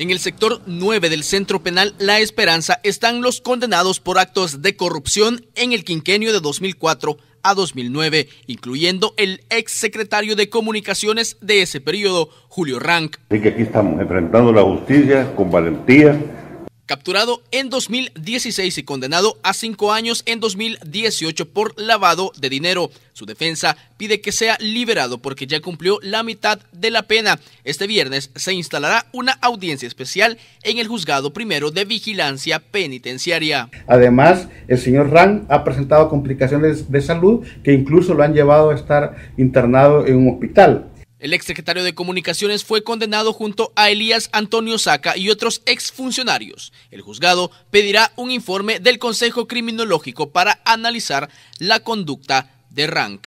En el sector 9 del Centro Penal La Esperanza están los condenados por actos de corrupción en el quinquenio de 2004 a 2009, incluyendo el ex secretario de Comunicaciones de ese periodo, Julio Rank. Así que aquí estamos enfrentando la justicia con valentía capturado en 2016 y condenado a cinco años en 2018 por lavado de dinero. Su defensa pide que sea liberado porque ya cumplió la mitad de la pena. Este viernes se instalará una audiencia especial en el juzgado primero de vigilancia penitenciaria. Además, el señor Ran ha presentado complicaciones de salud que incluso lo han llevado a estar internado en un hospital. El exsecretario de Comunicaciones fue condenado junto a Elías Antonio Saca y otros exfuncionarios. El juzgado pedirá un informe del Consejo Criminológico para analizar la conducta de Rank.